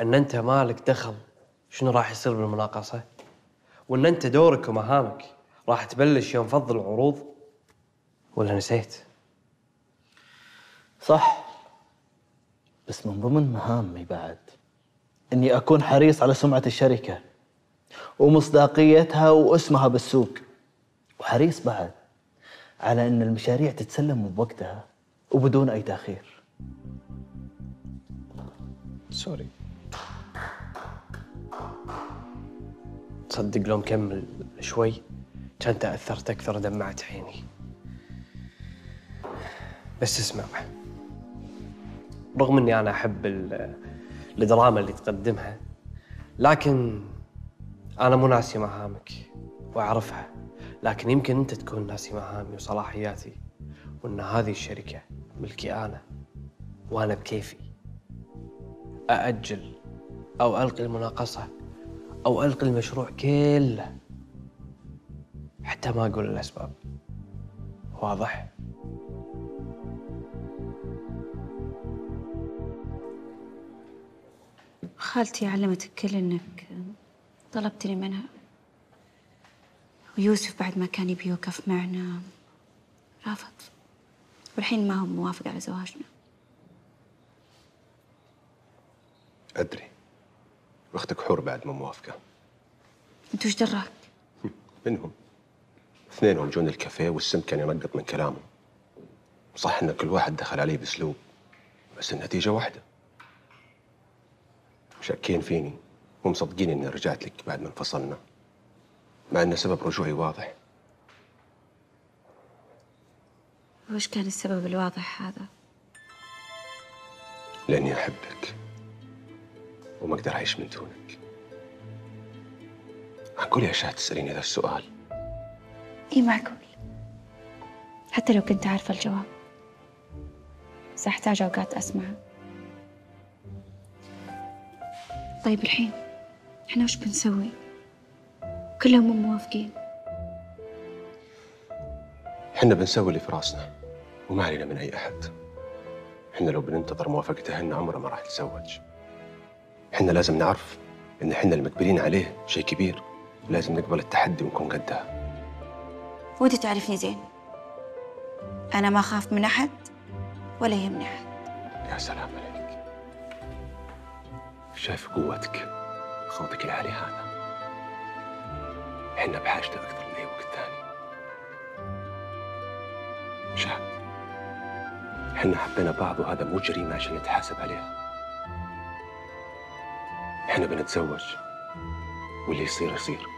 أن أنت مالك دخل شنو راح يصير بالمناقصة؟ وأن أنت دورك ومهامك راح تبلش يوم فض العروض؟ ولا نسيت؟ صح. بس من ضمن مهامي بعد إني أكون حريص على سمعة الشركة ومصداقيتها واسمها بالسوق. وحريص بعد على إن المشاريع تتسلم بوقتها وبدون أي تأخير. سوري تصدق لو مكمل شوي كان تأثرت أكثر دمعت عيني. بس اسمع رغم إني أنا أحب ال- الدراما اللي تقدمها لكن أنا مو ناسي مهامك وأعرفها. لكن يمكن أنت تكون ناسي مهامي وصلاحياتي وإن هذه الشركة ملكي أنا وأنا بكيفي. أأجل أو ألقي المناقصة أو ألقي المشروع كله. حتى ما أقول الأسباب. واضح؟ خالتي علمت الكل إنك طلبتني منها. ويوسف بعد ما كان يبي يوقف معنا رافض. والحين ما هو موافق على زواجنا. أدري. واختك حور بعد مو موافقة. أنت وش دراك؟ منهم. اثنينهم جون الكافيه والسم كان ينقط من كلامه صح إن كل واحد دخل علي بأسلوب بس النتيجة واحدة. شاكين فيني مو مصدقين إني رجعت لك بعد ما انفصلنا مع إن سبب رجوعي واضح. وش كان السبب الواضح هذا؟ لأني أحبك. وما أقدر أعيش من دونك. معقول يا شهد تسأليني ذا السؤال. اي معقول حتى لو كنت عارفة الجواب. بس أحتاج أوقات أسمعه. طيب الحين إحنا وش بنسوي؟ كلهم مو موافقين. إحنا بنسوي اللي في راسنا وما علينا من أي أحد. إحنا لو بننتظر موافقة اهلنا عمره ما راح نتزوج إحنا لازم نعرف إن إحنا المقبلين عليه شيء كبير. لازم نقبل التحدي ونكون قدها. وانت تعرفني زين. أنا ما أخاف من أحد ولا يهمني أحد. يا سلام عليك. شايف قوتك صوتك العالي هذا. إحنا بحاجته أكثر من أي وقت ثاني. شاهد إحنا حبينا بعض وهذا مو جريمة عشان نتحاسب عليها. إحنا بنتزوج واللي يصير يصير.